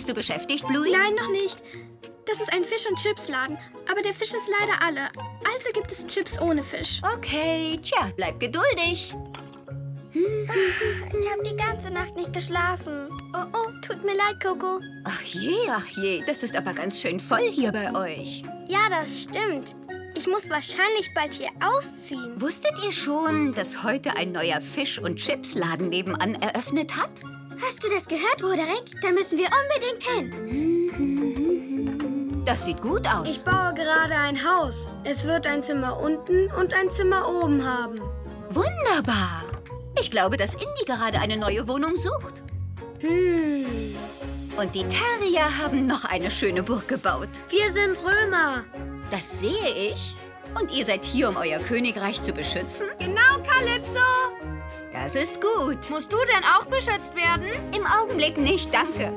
Bist du beschäftigt, Bluey? Nein, noch nicht. Das ist ein Fisch- und Chipsladen. Aber der Fisch ist leider alle. Also gibt es Chips ohne Fisch. Okay, tja, bleib geduldig. Ich habe die ganze Nacht nicht geschlafen. Oh, oh, tut mir leid, Coco. Ach je, ach je, das ist aber ganz schön voll hier bei euch. Ja, das stimmt. Ich muss wahrscheinlich bald hier ausziehen. Wusstet ihr schon, dass heute ein neuer Fisch- und Chipsladen nebenan eröffnet hat? Hast du das gehört, Roderick? Da müssen wir unbedingt hin. Das sieht gut aus. Ich baue gerade ein Haus. Es wird ein Zimmer unten und ein Zimmer oben haben. Wunderbar. Ich glaube, dass Indy gerade eine neue Wohnung sucht. Hm. Und die Terrier haben noch eine schöne Burg gebaut. Wir sind Römer. Das sehe ich. Und ihr seid hier, um euer Königreich zu beschützen? Genau, Calypso. Das ist gut. Musst du denn auch beschützt werden? Im Augenblick nicht, danke.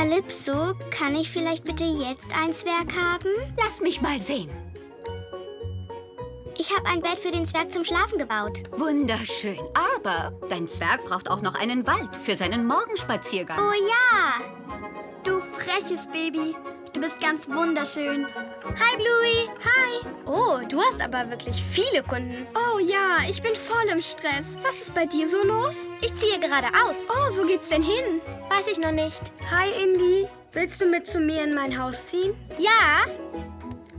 Calypso, kann ich vielleicht bitte jetzt ein Zwerg haben? Lass mich mal sehen. Ich habe ein Bett für den Zwerg zum Schlafen gebaut. Wunderschön. Aber dein Zwerg braucht auch noch einen Wald für seinen Morgenspaziergang. Oh ja! Du freches Baby. Du bist ganz wunderschön. Hi, Bluey. Hi. Oh, du hast aber wirklich viele Kunden. Oh ja, ich bin voll im Stress. Was ist bei dir so los? Ich ziehe gerade aus. Oh, wo geht's denn hin? Weiß ich noch nicht. Hi, Indy. Willst du mit zu mir in mein Haus ziehen? Ja,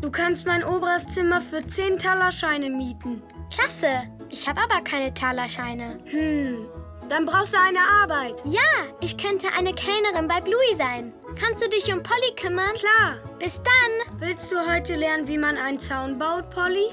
Du kannst mein oberes Zimmer für 10 Talerscheine mieten. klasse. Ich habe aber keine Talerscheine. Hm, dann brauchst du eine Arbeit. Ja, ich könnte eine Kellnerin bei Bluey sein. Kannst du dich um Polly kümmern? Klar. Bis dann. Willst du heute lernen, wie man einen Zaun baut, Polly?